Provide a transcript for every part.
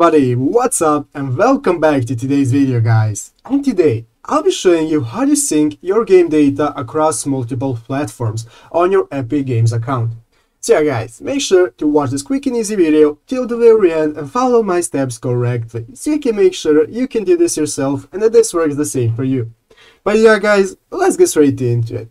everybody, what's up and welcome back to today's video guys. And today, I'll be showing you how to sync your game data across multiple platforms on your Epic Games account. So yeah guys, make sure to watch this quick and easy video till the very end and follow my steps correctly, so you can make sure you can do this yourself and that this works the same for you. But yeah guys, let's get straight into it.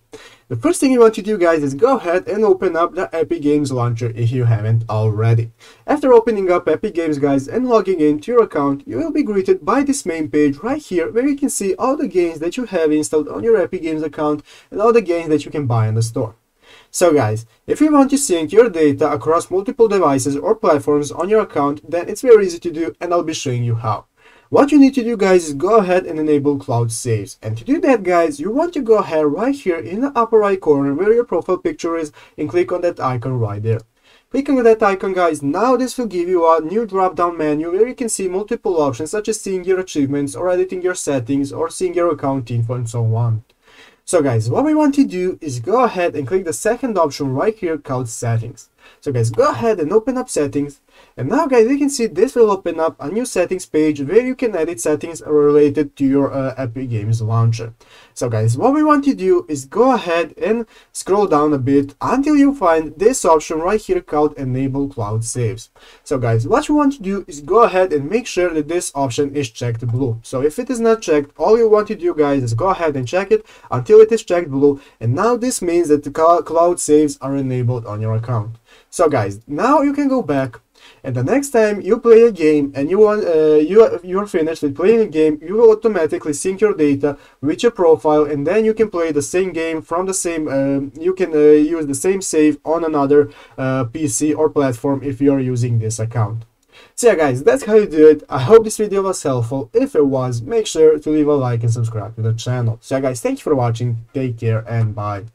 The first thing you want to do guys is go ahead and open up the Epic Games launcher if you haven't already. After opening up Epic Games guys and logging into your account, you will be greeted by this main page right here where you can see all the games that you have installed on your Epic Games account and all the games that you can buy in the store. So guys, if you want to sync your data across multiple devices or platforms on your account, then it's very easy to do and I'll be showing you how. What you need to do guys is go ahead and enable cloud saves. And to do that guys, you want to go ahead right here in the upper right corner where your profile picture is and click on that icon right there. Clicking on that icon guys, now this will give you a new drop down menu where you can see multiple options such as seeing your achievements or editing your settings or seeing your account info and so on. So guys, what we want to do is go ahead and click the second option right here called settings. So guys, go ahead and open up settings. And now guys, you can see this will open up a new settings page where you can edit settings related to your uh, Epic Games launcher. So guys, what we want to do is go ahead and scroll down a bit until you find this option right here called enable cloud saves. So guys, what you want to do is go ahead and make sure that this option is checked blue. So if it is not checked, all you want to do guys is go ahead and check it until it is checked blue. And now this means that the cloud saves are enabled on your account. So guys, now you can go back and the next time you play a game and you want uh, you you're finished with playing a game, you will automatically sync your data with your profile, and then you can play the same game from the same. Uh, you can uh, use the same save on another uh, PC or platform if you are using this account. So yeah guys, that's how you do it. I hope this video was helpful. If it was, make sure to leave a like and subscribe to the channel. So yeah guys, thank you for watching. Take care and bye.